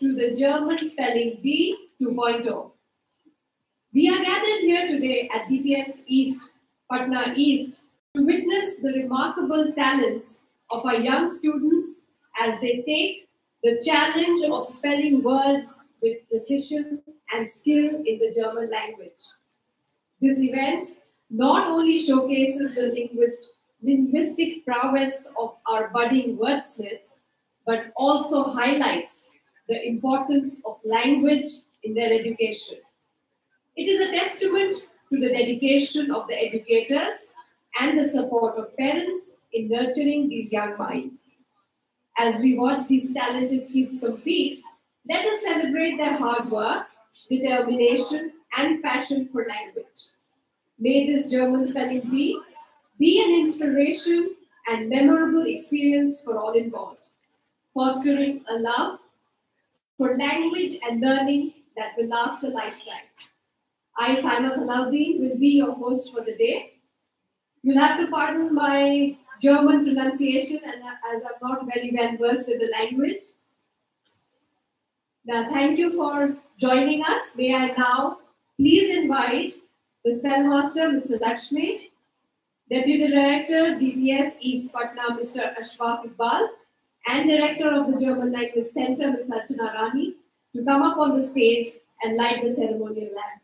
to the German Spelling Bee 2.0. We are gathered here today at DPS East, Patna East, to witness the remarkable talents of our young students as they take the challenge of spelling words with precision and skill in the German language. This event not only showcases the linguist, linguistic prowess of our budding wordsmiths, but also highlights the importance of language in their education. It is a testament to the dedication of the educators and the support of parents in nurturing these young minds. As we watch these talented kids compete, let us celebrate their hard work, determination, and passion for language. May this German spelling bee be an inspiration and memorable experience for all involved, fostering a love for language and learning that will last a lifetime. I, Saima Salahuddin, will be your host for the day. You'll have to pardon my German pronunciation and as I'm not very well versed with the language. Now, thank you for joining us. May I now please invite the Spellmaster, Mr. Lakshmi, Deputy Director, DPS East Patna, Mr. Ashfaq Iqbal, and Director of the German Language Center, Ms. Archana Rani, to come up on the stage and light the ceremonial lamp.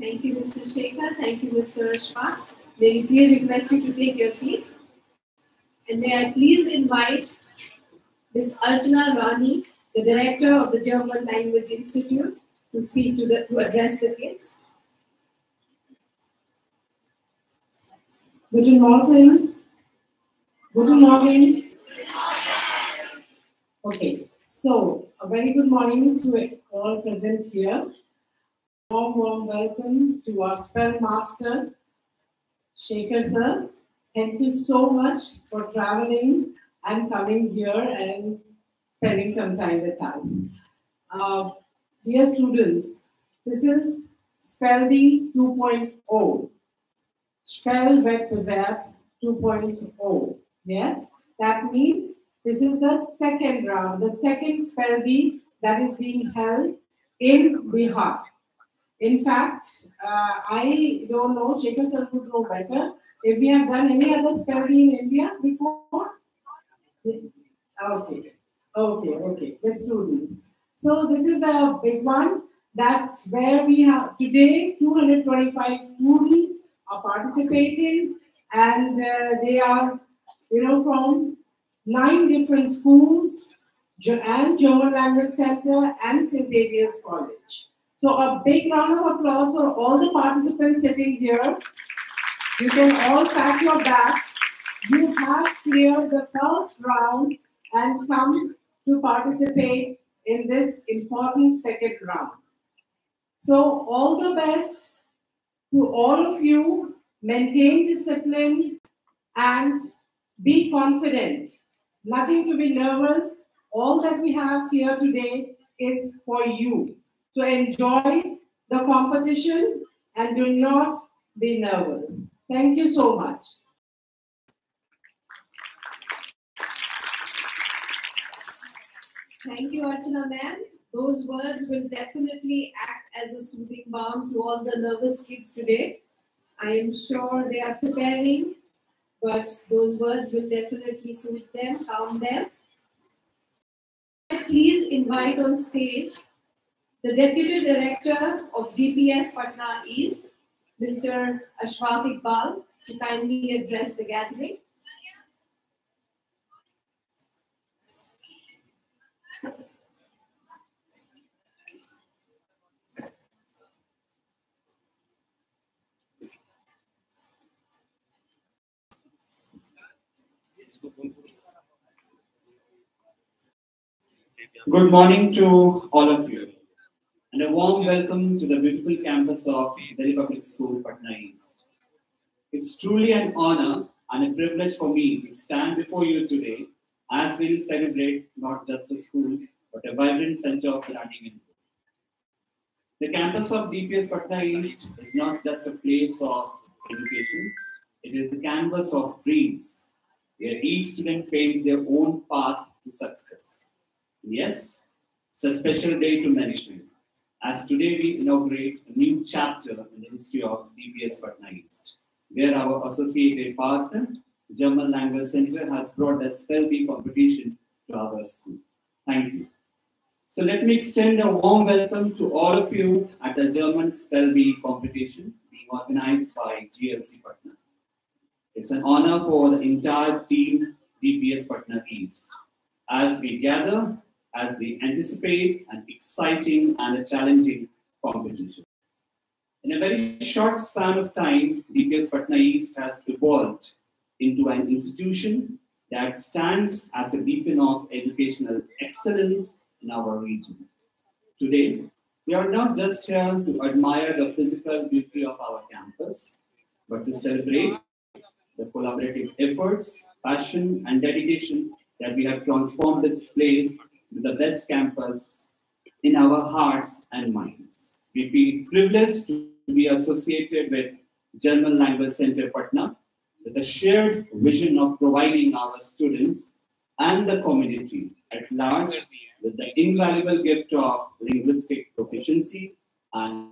Thank you, Mr. Shekhar. Thank you, Mr. Ashfaq. May we please request you to take your seat. And may I please invite Ms. Archana Rani, the director of the German Language Institute, to speak to the to address the kids. Guten Morgen. Guten Morgen. Okay, so a very good morning to all present here. Warm, warm welcome to our spell master, Shekhar sir. Thank you so much for traveling and coming here and spending some time with us. Uh, dear students, this is Spellbee 2.0. Spell Spellwettbewerb 2.0. Yes, that means this is the second round, the second spell bee that is being held in Bihar. In fact, uh, I don't know, Shekhar sir would know better, if we have done any other bee in India before. Okay, okay, okay, let's do this. So this is a big one that where we have today 225 students are participating and uh, they are, you know, from nine different schools and German Language Center and St. Xavier's College. So a big round of applause for all the participants sitting here. You can all pat your back. You have cleared the first round and come to participate in this important second round. So all the best to all of you. Maintain discipline and be confident. Nothing to be nervous. All that we have here today is for you to enjoy the competition and do not be nervous. Thank you so much. Thank you, Archana ma'am. Those words will definitely act as a soothing balm to all the nervous kids today. I am sure they are preparing, but those words will definitely soothe them, calm them. Please invite on stage the Deputy Director of DPS Patna East, Mr. Ashfaq Iqbal, to kindly address the gathering. Good morning to all of you, and a warm welcome to the beautiful campus of Delhi Public School, Patna East. It's truly an honor and a privilege for me to stand before you today as we celebrate not just a school, but a vibrant center of learning in The campus of DPS Patna East is not just a place of education, it is a canvas of dreams, where each student paints their own path to success. Yes, it's a special day to mention, as today we inaugurate a new chapter in the history of DPS Patna East, where our associated partner, German Language Center, has brought a spell bee competition to our school. Thank you. So let me extend a warm welcome to all of you at the German Spell Bee competition being organized by GLC Patna. It's an honor for the entire team DPS Patna East as we gather as we anticipate an exciting and a challenging competition. In a very short span of time, DPS Patna East has evolved into an institution that stands as a beacon of educational excellence in our region. Today, we are not just here to admire the physical beauty of our campus, but to celebrate the collaborative efforts, passion, and dedication that we have transformed this place the best campus in our hearts and minds. We feel privileged to be associated with German Language Center Patna with a shared vision of providing our students and the community at large with the invaluable gift of linguistic proficiency and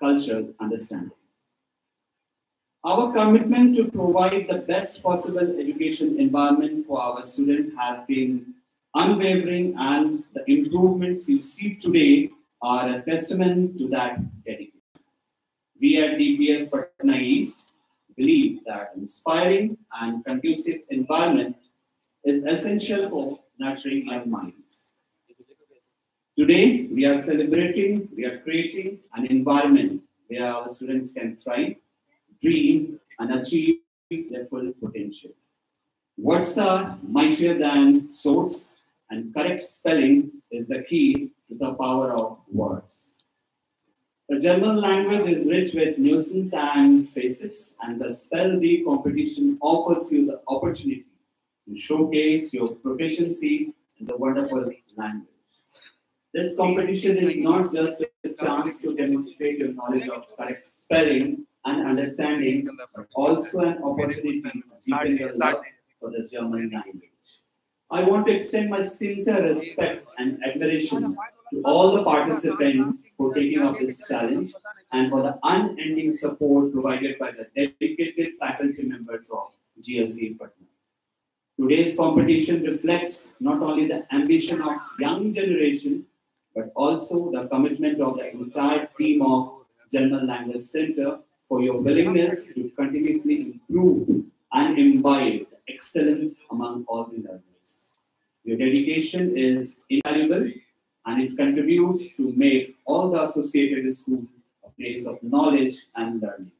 cultural understanding. Our commitment to provide the best possible education environment for our students has been unwavering, and the improvements you see today are a testament to that dedication. We at DPS Patna East believe that an inspiring and conducive environment is essential for nurturing our minds. Today, we are celebrating, we are creating an environment where our students can thrive, dream, and achieve their full potential. Words are mightier than swords, and correct spelling is the key to the power of words. The German language is rich with nuisance and facets, and the spell bee competition offers you the opportunity to showcase your proficiency in the wonderful language. This competition is not just a chance to demonstrate your knowledge of correct spelling and understanding, but also an opportunity to deepen your love for the German language. I want to extend my sincere respect and admiration to all the participants for taking up this challenge and for the unending support provided by the dedicated faculty members of GLC Patna. Today's competition reflects not only the ambition of young generation, but also the commitment of the entire team of German Language Center for your willingness to continuously improve and imbibe excellence among all the learners. Your dedication is invaluable and it contributes to make all the associated schools a place of knowledge and learning.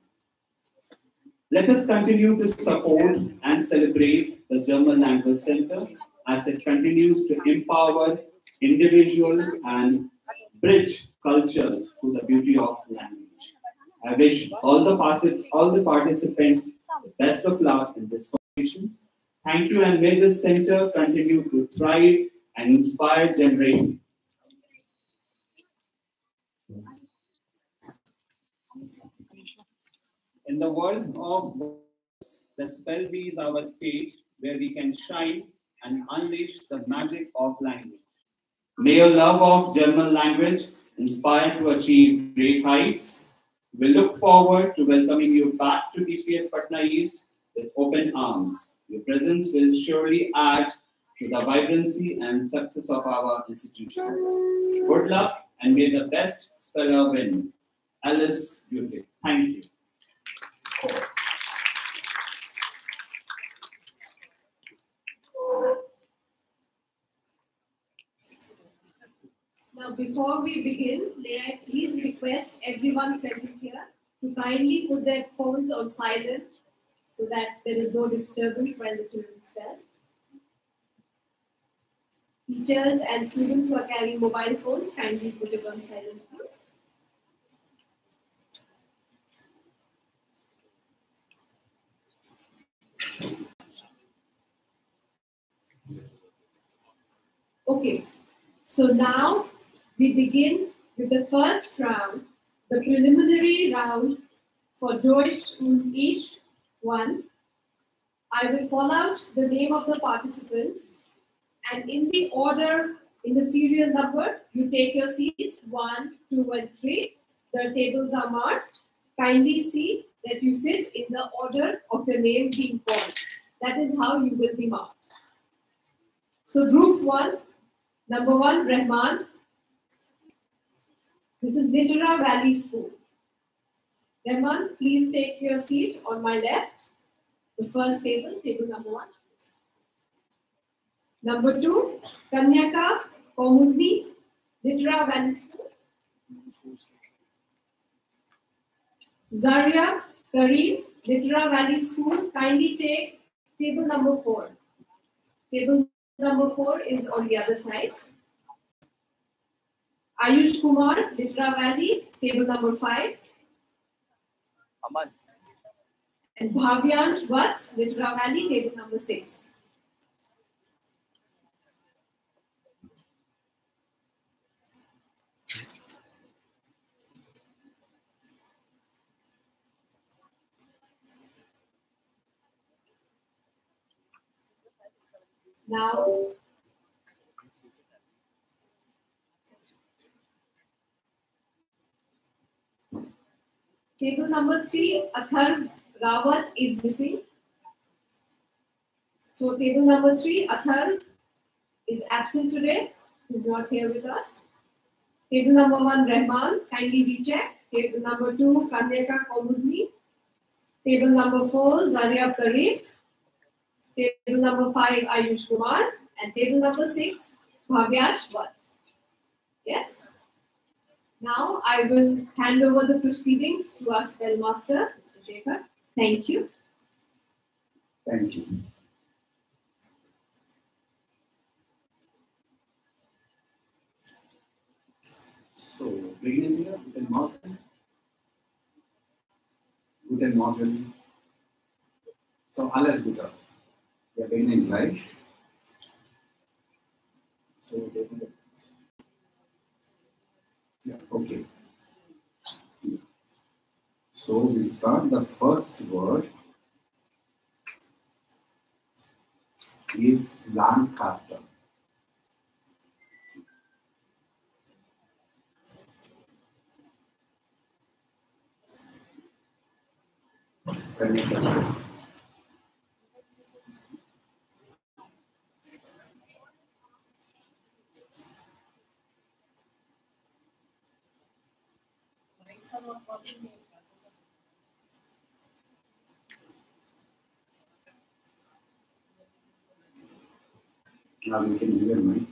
Let us continue to support and celebrate the German Language Center as it continues to empower individual and bridge cultures through the beauty of language. I wish all the, all the participants the best of luck in this competition Thank you and may this center continue to thrive and inspire generations. In the world of books, the spell bee is our stage where we can shine and unleash the magic of language. May your love of German language inspire to achieve great heights. We look forward to welcoming you back to DPS Patna East with open arms. Your presence will surely add to the vibrancy and success of our institution. Good luck and may the best speller win. Alles Gute. Thank you. Now, before we begin, may I please request everyone present here to kindly put their phones on silent so that there is no disturbance while the children spell. Teachers and students who are carrying mobile phones, kindly put it on silent, please. Okay, so now we begin with the first round, the preliminary round for Deutsch und Ich 1. I will call out the name of the participants and in the order, in the serial number, you take your seats 1, 2, and 3. The tables are marked. Kindly see that you sit in the order of your name being called. That is how you will be marked. So, group 1, number 1, Rahman. This is Litera Valley School. Rahman, please take your seat on my left. The first table, table number 1. Number 2, Kanyaka Komudni, Valley School. Zaria Kareem, Litera Valley School. Kindly take table number 4. Table number 4 is on the other side. Ayush Kumar, Litera Valley, table number 5. Aman. And Bhavyansh Vats, Litera Valley, table number 6. Now, table number three, Atharv Rawat is missing. So table number three, Atharv is absent today. He's not here with us. Table number one, Rahman, kindly recheck. Table number two, Kanyaka Komudni. Table number four, Zaria Kareem. Table number five, Ayush Kumar. And table number six, Bhavyansh Vats. Yes? Now I will hand over the proceedings to our spell master, Mr. Shekhar. Thank you. Thank you. So, beginning here, Guten Morgen. Guten Morgen. So, alles Gute. Wir beginnen gleich. So, yeah, okay. So, we'll start the first word is Lancaster. Can you Now you can hear me.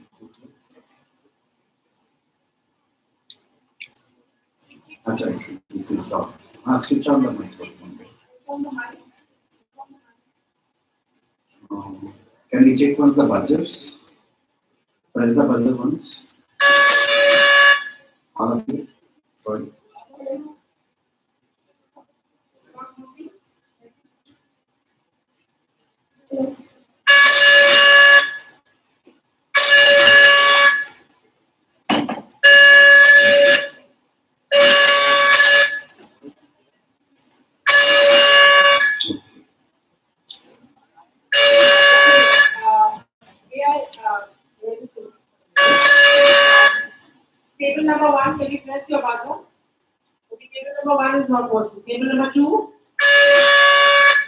Okay, this is stop. Ah, switch on the microphone. Um, can we check once the buzzers? Press the buzzer once. All of you. Sorry. Table number one, can you press your buzzer? Okay, table number one is not working. Table number two,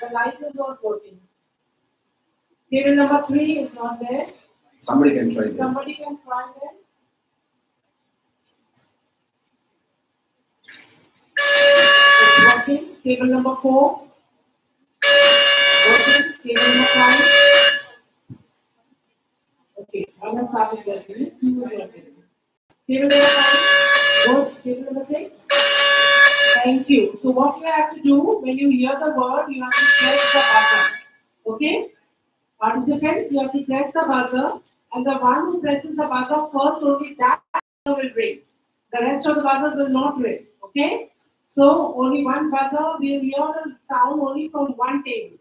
the light is not working. Table number three is not there. Somebody can try that. Somebody can try that. It's working. Table number four. Working. Table number five. Okay, has started working. Two are working. Table number five. Good. Table number six. Thank you. So what you have to do when you hear the word, you have to press the buzzer. Okay? Participants, you have to press the buzzer, and the one who presses the buzzer first, only that will ring. The rest of the buzzers will not ring. Okay? So only one buzzer will hear the sound only from one table.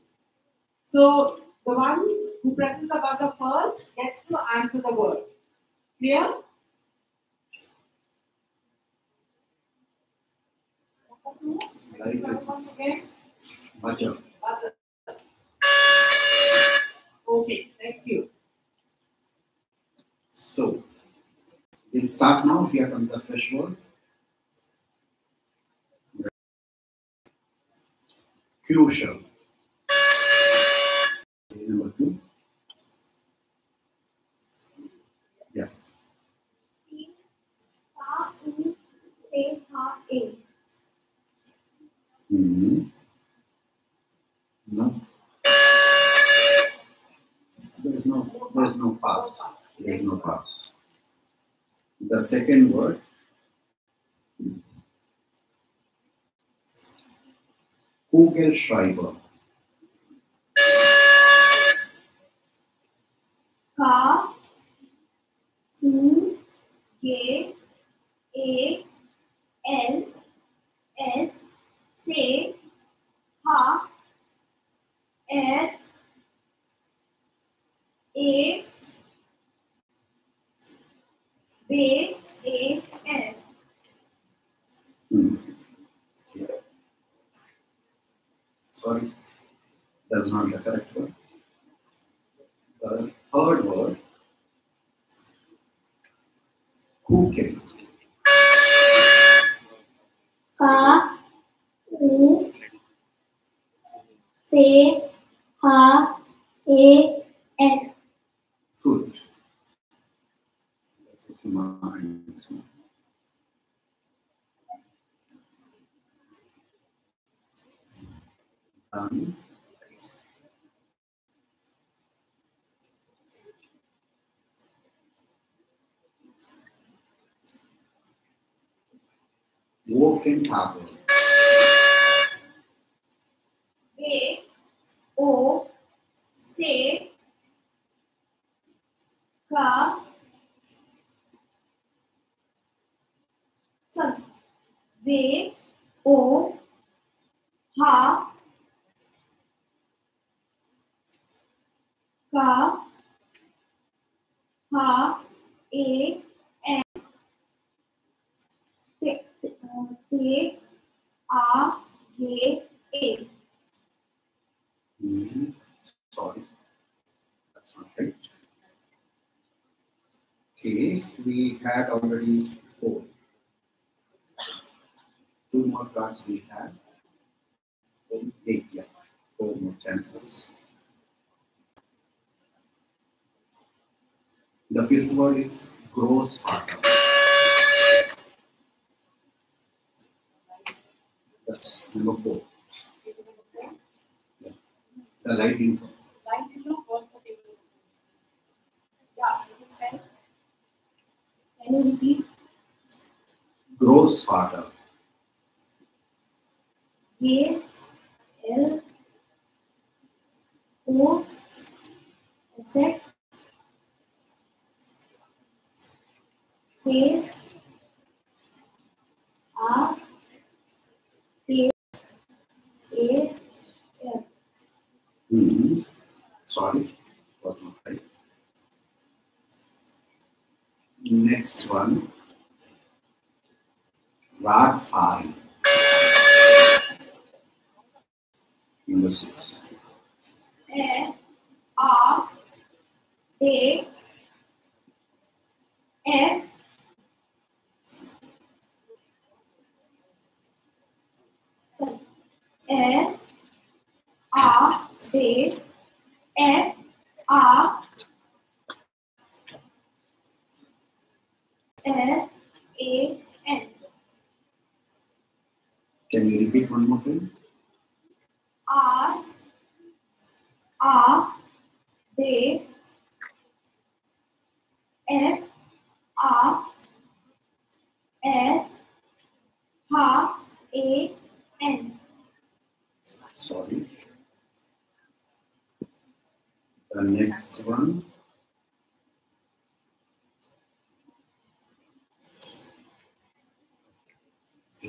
So the one who presses the buzzer first gets to answer the word. Clear? Very good. Once. Buzzer. Okay, thank you. So, we'll start now. Here comes the fresh word. Crucial. Number two. Yeah. Mm -hmm. There is no pass. The second word. Kugelschreiber. का Um, Walking table. 34. Two more cards we have. Only eight, yeah. Four more chances. The fifth word is gross art. That's number four. Yeah. The light. Can you repeat? Gross father. G L O Z K R T A L hmm Sorry, was not right. next one, rod 5, number 6. A, R, A, F, F, R, A, F, R, F A N. Can you repeat one more time? Are are they Sorry. The next one.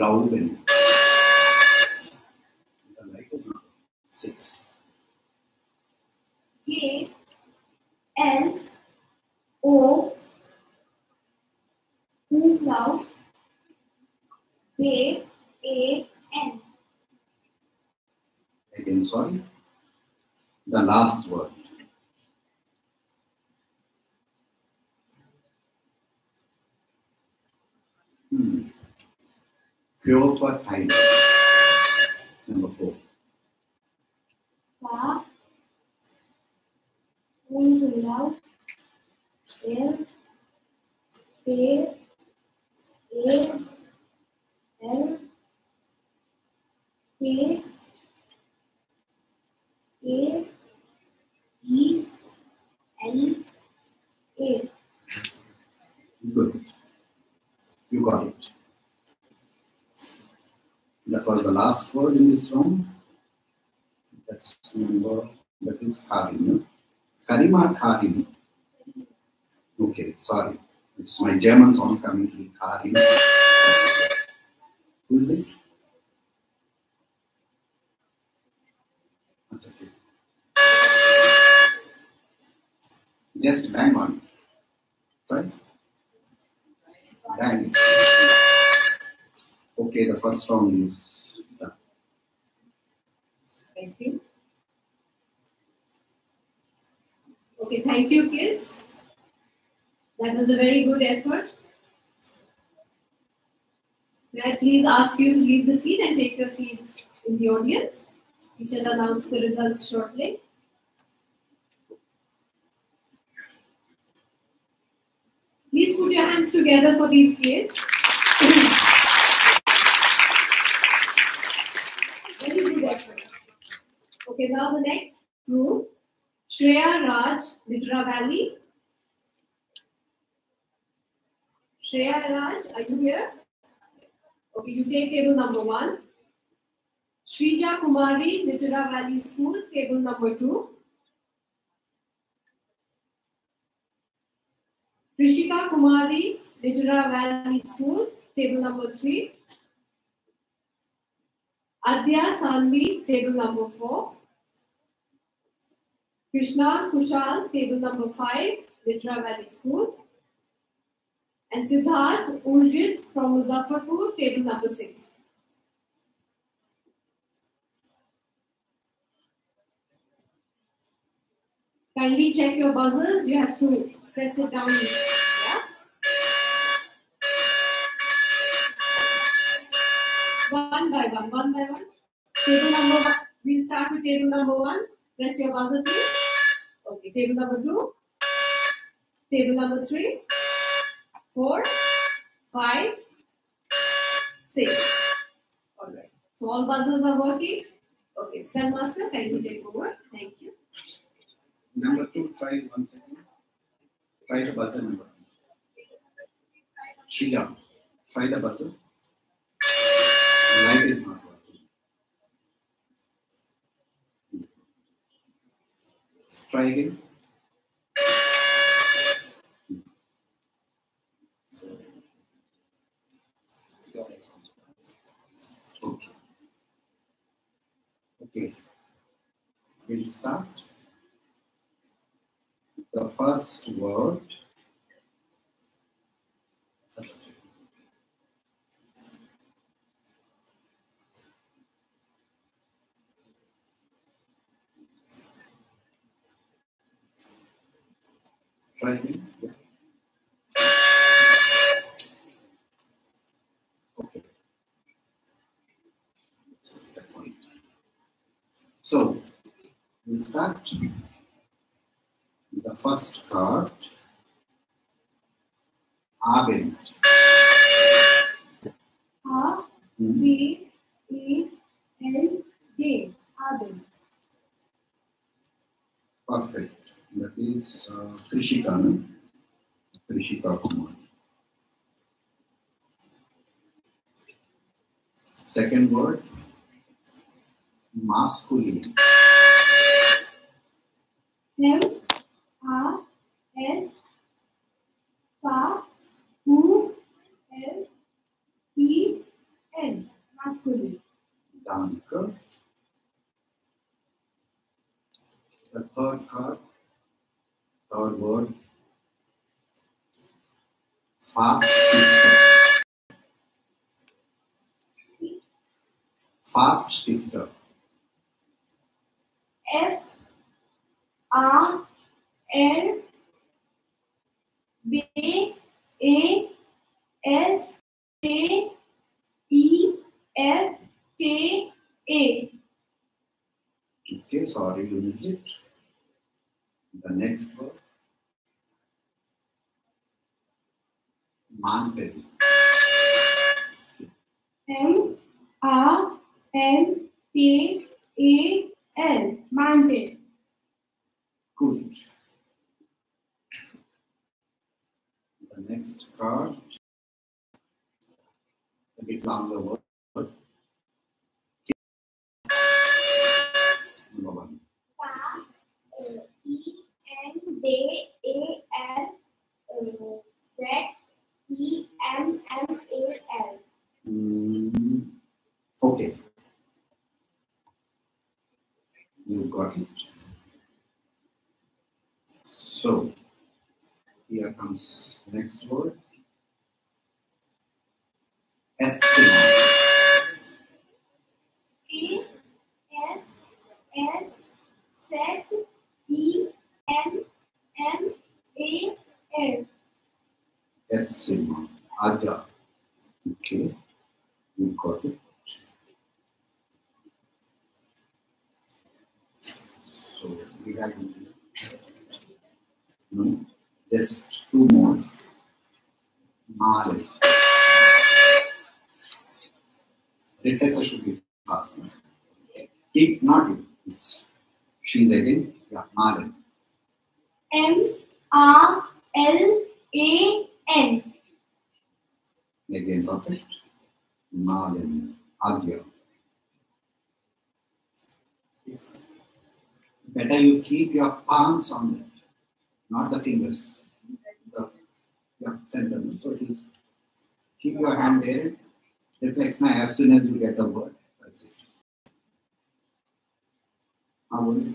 Glauben. The light not six. K L O umlaut B A N Again, sorry. The last word. Hmm. Cleopatra. Number four. K umlaut L B A L. K A E. L. A Good. You got it. That was the last word in this round. That's number, that is Harim. Karim or Karim? Okay, sorry. It's my German song coming to me. Karim. Who is it? Just bang on it. Right? Bang it. Okay, the first round is done. Thank you. Okay, thank you, kids. That was a very good effort. May I please ask you to leave the seat and take your seats in the audience? We shall announce the results shortly. Please put your hands together for these kids. Very good effort. Okay, now the next group, Shreya Raj, Litera Valley. Shreya Raj, are you here? Okay, you take table number one. Shrija Kumari, Litera Valley School, table number two. Rishika Kumari, Litera Valley School, table number three. Adya Sanvi, table number four. Krishna Kushal, table number five, Litera Valley School. And Siddharth Urjit from Muzaffarpur, table number six. Kindly check your buzzers. You have to press it down. Yeah. One by one, one by one. Table number one. We'll start with table number one. Press your buzzer, please. Table number two. Table number three. Four. Five. Six. All right. So all buzzers are working. Okay, spell master, kindly take over. Thank you. Number two, try one second. Try the buzzer number. Shrija, try the buzzer. Light is not working. Try again. Okay. We'll start. The first word. Okay. So, we'll start the first card. Abend. A Hmm. B A L Day. Aday. Perfect. That is uh, Krishika, no? Krishika Kumar. Second word, masculine. M R S Ka U L E N. Masculine. Danke. The third card, third word, Farbstifter. Farbstifter. F R L B A S T E F T A. Okay, sorry you missed it. The next word, Mantle. M R N T A L. Mountain. Good. The next card, a bit longer word. Number one. E N D A L Z E M M A L. Mm, okay. You got it. So, here comes next word. Eskimo. A S S Z E M M A L. Eskimo. Aja. Okay. You got it. So, we have no, just hmm? two more. Male. Reflexer should be fast. Keep not. It's she's again. Yeah, Male. M R L A N. Again, perfect. Malin, Adya. It's better you keep your palms on that, not the fingers. The yeah, center. So it is keep your hand there. Reflex now as soon as you get the word. That's it. How will you?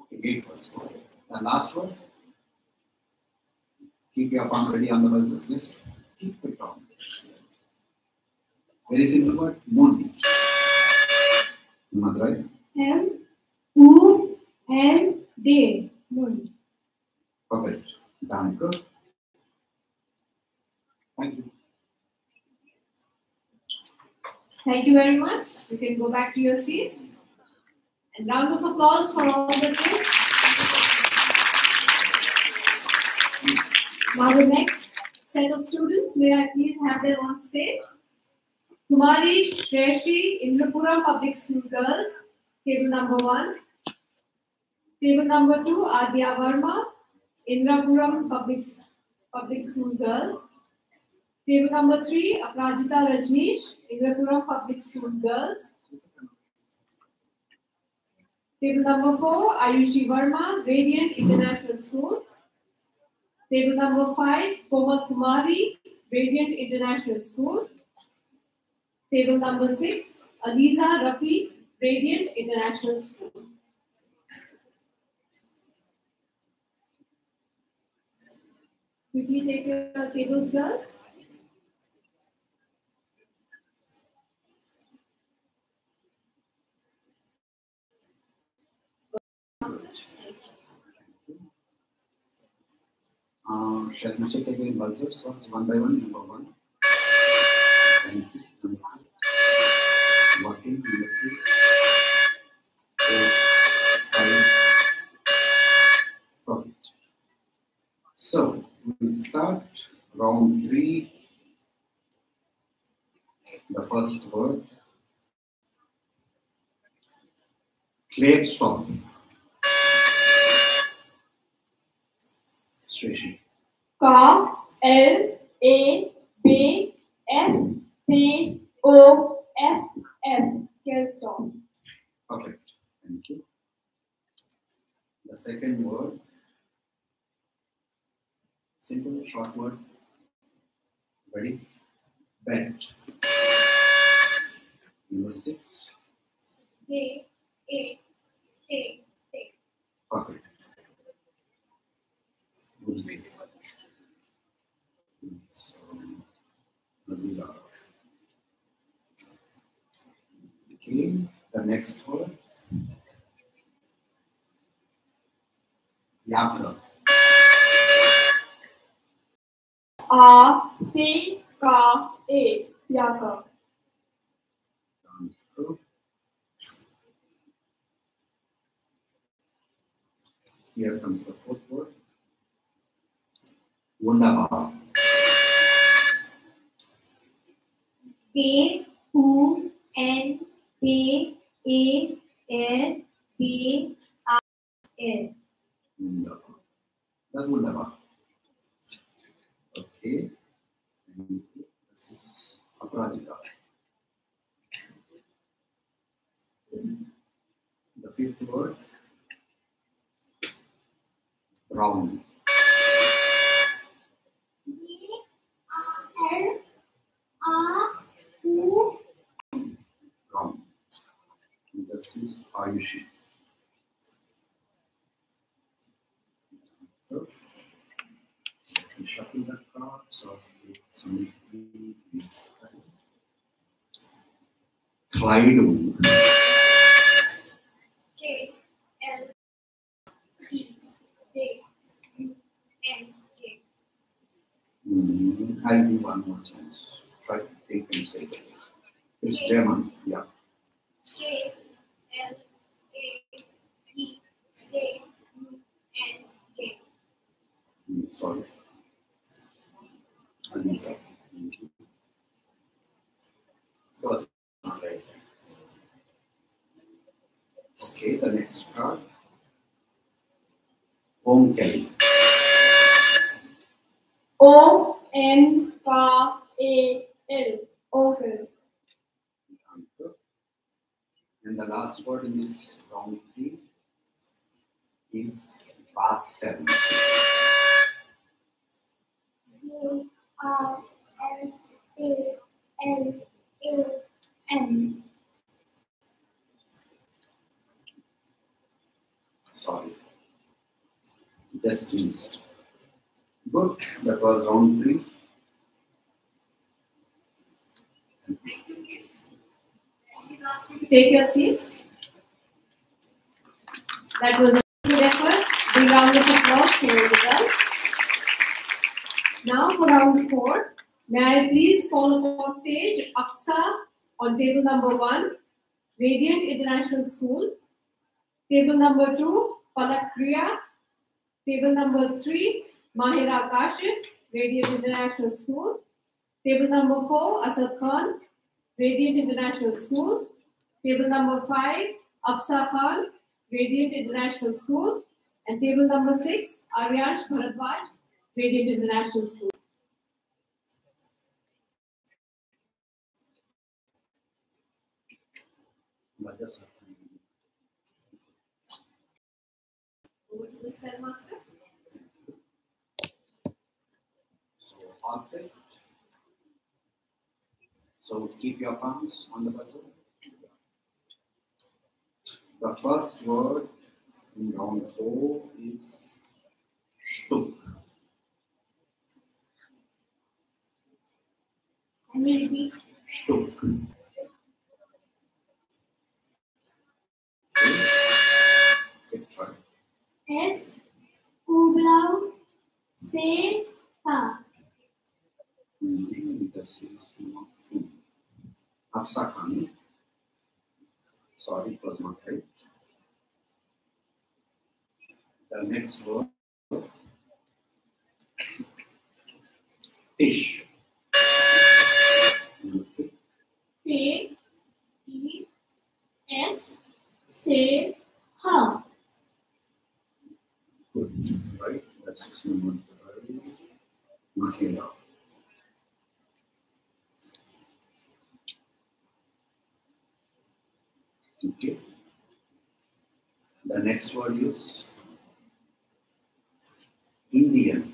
Okay, eight words. The last one. Keep your palm ready on the buzzer. Just keep it on. Very simple word. Moon. Madhuraj. M U N D. Moon. Perfect. Danke. Thank you. Thank you very much. You can go back to your seats. And round of applause for all the kids. Now the next set of students, may I please have them on stage? Kumari Shreshi, Indrapuram Public School Girls, table number one. Table number two, Adya Verma, Indrapuram Public, Public School Girls. Table number three, Aprajita Rajneesh, Indrapuram Public School Girls. Table number four, Ayushi Verma, Radiant International School. Table number five, Komal Kumari, Radiant International School. Table number six, Aliza Rafi, Radiant International School. Quickly take your tables, girls. Shall we check again one by one? Number one. Number two. Working. Number three. Four, five. Perfect. round three. The first word. Klebstoff. Station. K L A B S T O F F. Kelstone. Perfect. Thank you. The second word. Simple, short word. Ready? Bent. Number six. A A A A. Perfect. Good. So, Nazila. Okay, the next word. Yapra. R C K A. Yaka. Here comes the fourth word. Wunderbar. A U N D A B R L. Wunderbar. That's wunderbar. Okay. Thank you. This is Aparajita. The fifth word. Round. U Round. This is Ayushi. So, we shuffle the so somebody is Clyde. K L E J U N K. Mm, I'll give one more chance. Try think and say it. It's German, yeah. K L A J U N K. Mm, sorry. That. Right. Okay, the next card. Home. O N K A L. Onkel. And the last word in this round three is pastel. U R S A L A N. Sorry. Just missed. Good. That was round three. Take your seats. That was a good effort. Big round of applause for the girls. Now for round four, may I please call upon stage Aksa on table number one, Radiant International School. Table number two, Palak Priya. Table number three, Mahira Kashif, Radiant International School. Table number four, Asad Khan, Radiant International School. Table number five, Afsa Khan, Radiant International School. And table number six, Aryansh Bharadwaj, Radiant International School. Over to the spell master. So. So keep your palms on the buzzer. The first word in round four is Stuk. Can you repeat? Stuk. Okay, try. S Se. Mm, This is not food. Sorry, it was not right. The next word. Fish. K E S say. Good. Right? That's his number three. Mahira. Okay. The next word is Indian.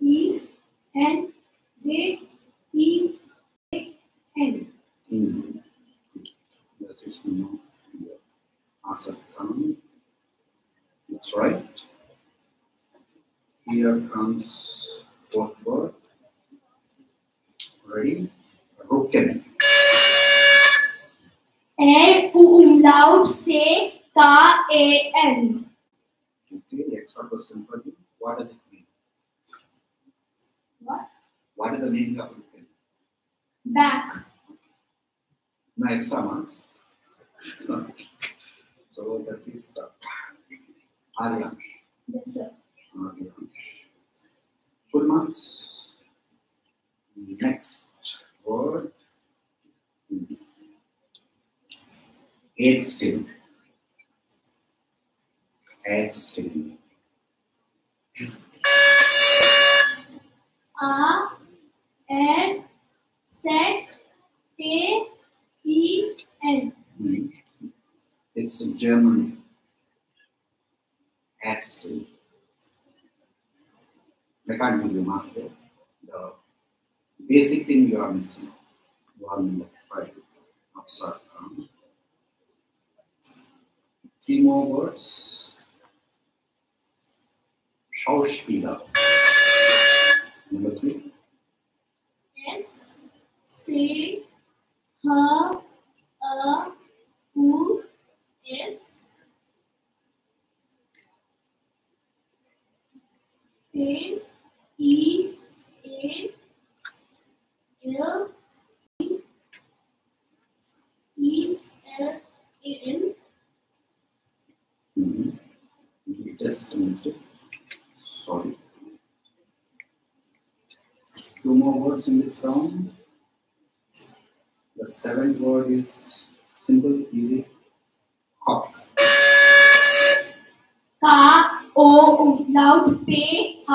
E N D E N. Indian. That's his number here. Asad Khan. That's right. Here comes fourth word. Ready? Rücken. Air umlaut say K A N. Okay, the extra question for you. What does it mean? What? What is the meaning of Rücken? Back. No extra marks. So the Aryan. Yes, sir. Aryan. Full marks. Next word. Hmm. Eight still. Eight still. A N Z K E N. Hmm. It's a German Axel. I can't give you marks there. The missing. One number five. Down. Three more words. Schauspieler. Number three. S C H A U S A E A L E E L A N Mhm. Just a mistake. Sorry. Two more words in this round. The seventh word is simple, easy. Cough. K O umlaut P H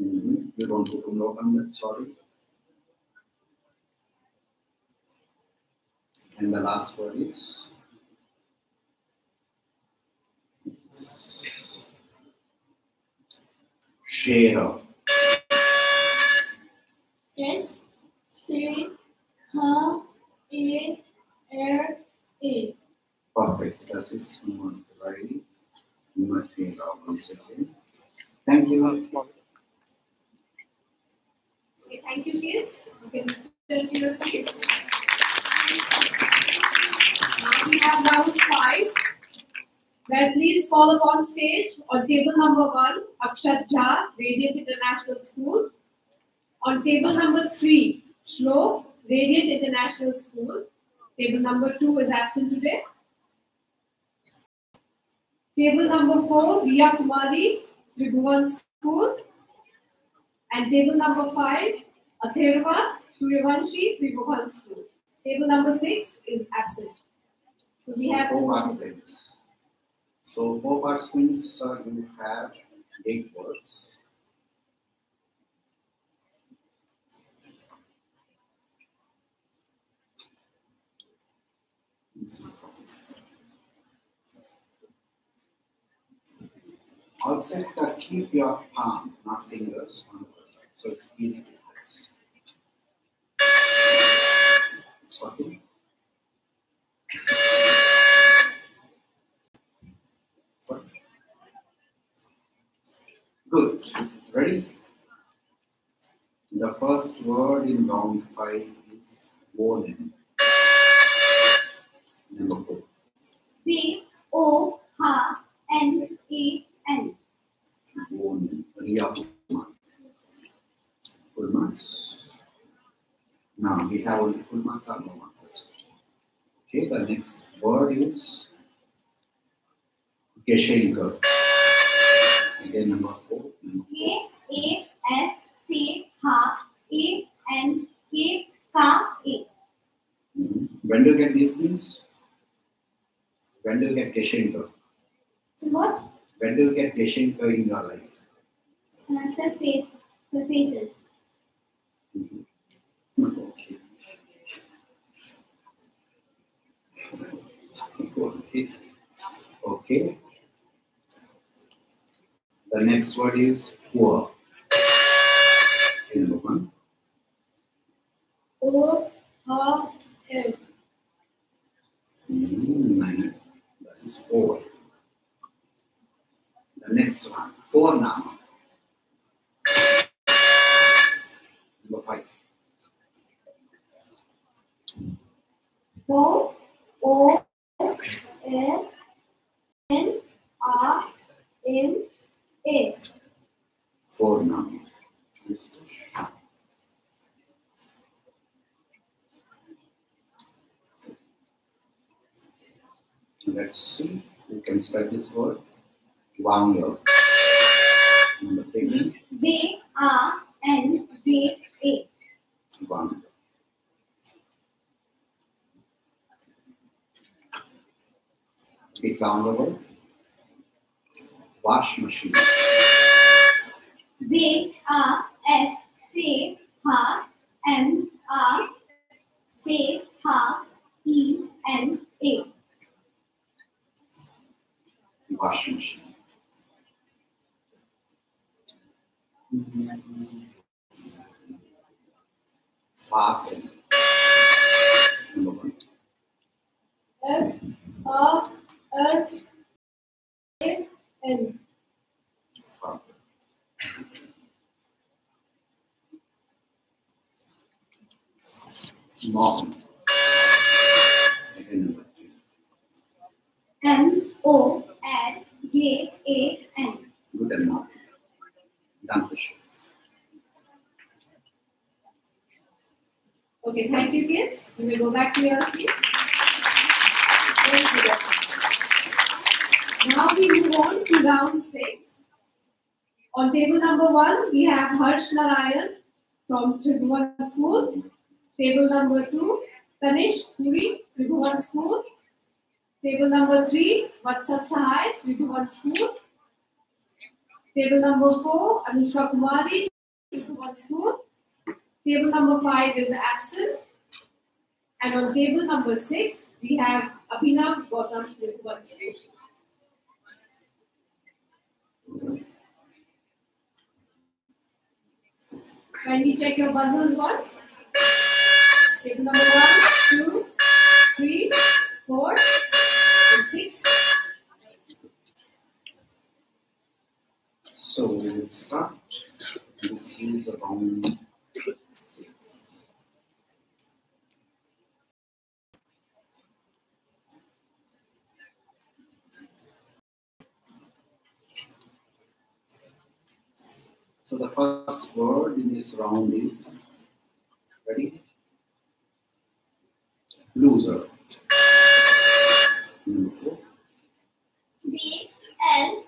Mhm. You don't put umlaut on that, sorry. And the last word is Share. S C H A R A. Perfect. That is it. not right. You might take out once again. Thank you. Okay, thank you, kids. You can return to your seats. We have round five. Where please fall upon stage on table number one, Akshat Jha, Radiant International School. On table number three, Shlok, Radiant International School. Table number two is absent today. Table number four, Riya Kumari, Tribhuvan School. And table number five, Atherva Suryavanshi Tribhuvan School. Table number six is absent. So we have four participants. So four participants, uh, you have eight words. Also, keep your palm, not fingers, on the other side, so it's easy to press. It's working. Good. Ready? The first word in round five is Wohnen. Number four. V O H N E N. Wohnen. Riya Kumar. Full marks. Now we have only full marks or no marks. Okay, the next word is Geshenker. Again, number four. K A ha, a, and a. Mhm. When do you get these things? When do you get Geshenko? So what? When do you get Geshenko in your life? Uh, surface, surfaces. 40. Okay. The next word is poor. Number one. O R L. Mm, that is poor. The next one, four now. Number five. Four, O, l, n, r, m, a. Four now. Let's see who can spell this word. Wangyo. Number three. V, R, N, V, A. Wangyo. Longer word. Wash machine. V, R, S, C, H, M, R, C, H, E, N, A. Wash machine. Fahren. Number one. F, R, R, A, number two. M, O, L, G, A, N. Guten Morgen. Dankeschön. Okay, thank you, kids. You may go back to your seats. Thank you. Now we move on to round six. On table number one, we have Harsh Narayan from Tribhuvan School. Table number two, Tanish Puri, Tribhuvan School. Table number three, Vatsat Sahai, Tribhuvan School. Table number four, Anushka Kumari, Tribhuvan School. Table number five is absent. And on table number six, we have Abhinav Gautam Tribhuvan School. Can you check your buzzers once? Table number one, two, three, four, and six. So we will start. This is around So the first word in this round is ready? Loser. Beautiful. B L